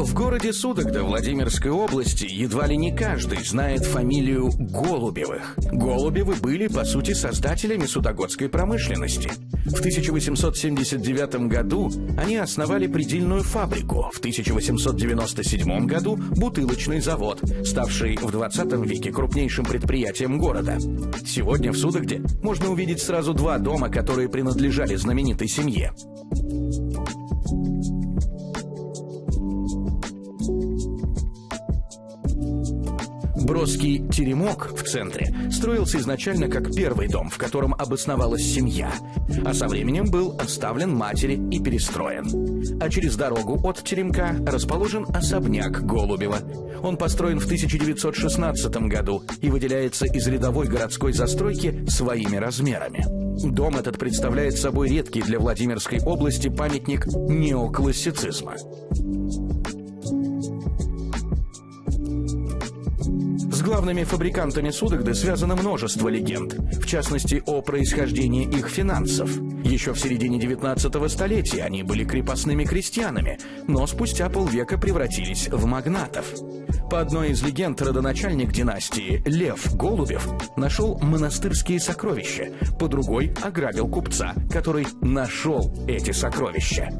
В городе Судогда Владимирской области едва ли не каждый знает фамилию Голубевых. Голубевы были, по сути, создателями судогодской промышленности. В 1879 году они основали предельную фабрику, в 1897 году бутылочный завод, ставший в 20 веке крупнейшим предприятием города. Сегодня в Судогде можно увидеть сразу два дома, которые принадлежали знаменитой семье. Бродский теремок в центре строился изначально как первый дом, в котором обосновалась семья, а со временем был оставлен матери и перестроен. А через дорогу от теремка расположен особняк Голубева. Он построен в 1916 году и выделяется из рядовой городской застройки своими размерами. Дом этот представляет собой редкий для Владимирской области памятник неоклассицизма. Главными фабрикантами Судогды связано множество легенд, в частности о происхождении их финансов. Еще в середине 19 столетия они были крепостными крестьянами, но спустя полвека превратились в магнатов. По одной из легенд родоначальник династии Лев Голубев нашел монастырские сокровища, по другой ограбил купца, который нашел эти сокровища.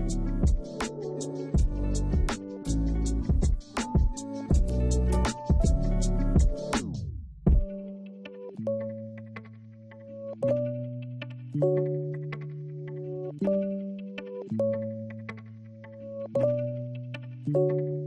Thank you.